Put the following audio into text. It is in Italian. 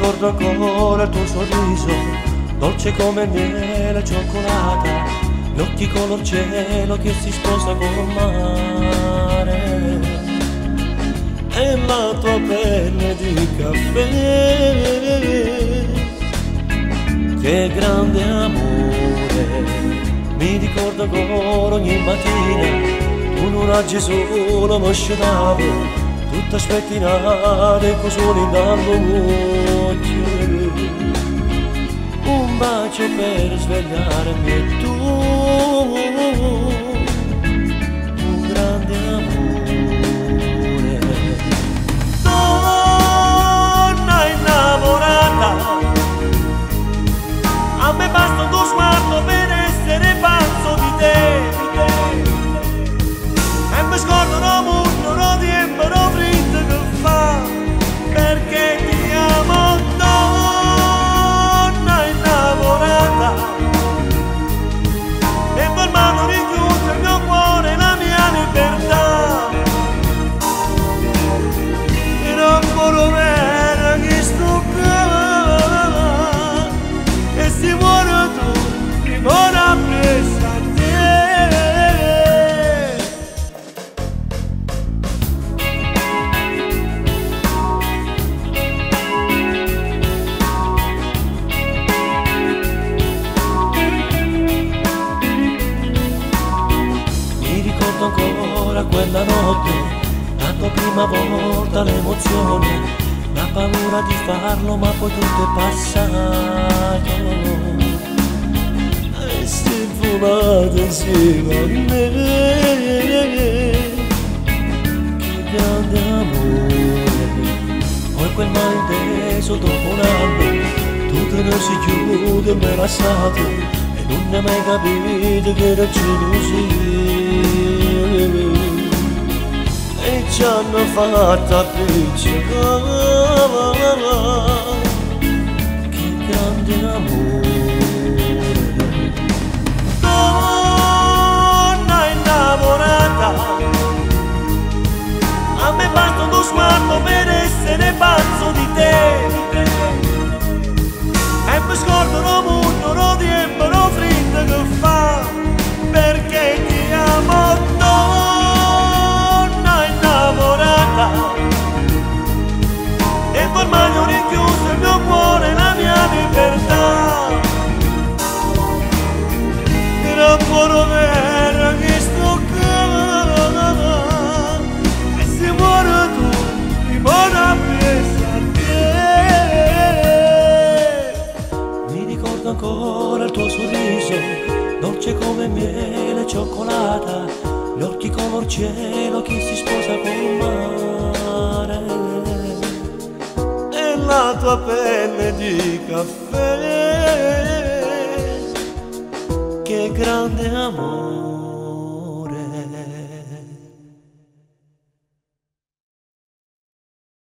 ricordo ancora il tuo sorriso, dolce come miele cioccolata, gli occhi color cielo che si sposa con il mare. E la tua pelle di caffè, che grande amore, mi ricordo ancora ogni mattina, un una Gesù mi scenato tutta spettinata e così dallo occhio bacio per svegliarmi tu quella notte, la tua prima volta l'emozione, la paura di farlo ma poi tutto è passato. E volato insieme a me, che grande amore. Poi quel malinteso dopo un anno, tutto non si chiude, me l'ha stato e non ne hai mai capito che era gelosia جان فاتا پیچگا که گم دلمون cioccolata, gli occhi color cielo che si sposa col mare. E la tua pelle di caffè, che grande amore.